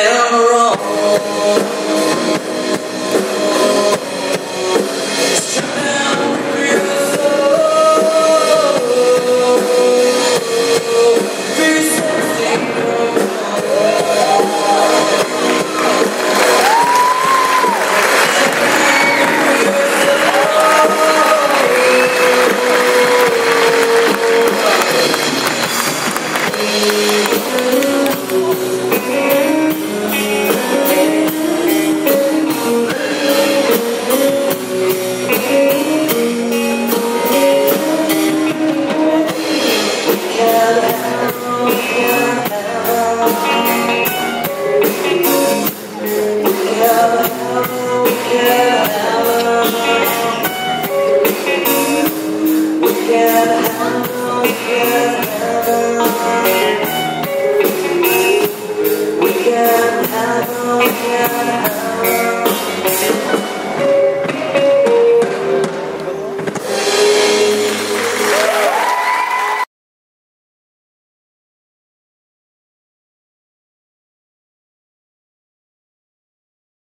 you're together.